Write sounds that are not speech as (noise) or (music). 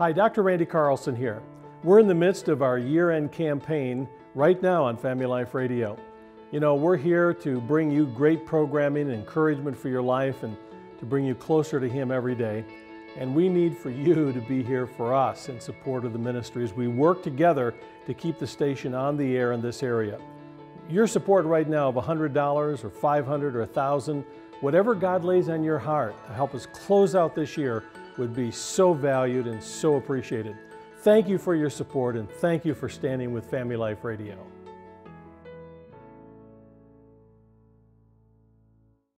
Hi, Dr. Randy Carlson here. We're in the midst of our year-end campaign right now on Family Life Radio. You know, we're here to bring you great programming and encouragement for your life and to bring you closer to Him every day. And we need for you (laughs) to be here for us in support of the ministry as we work together to keep the station on the air in this area. Your support right now of $100 or $500 or $1,000, whatever God lays on your heart to help us close out this year would be so valued and so appreciated. Thank you for your support and thank you for standing with Family Life Radio.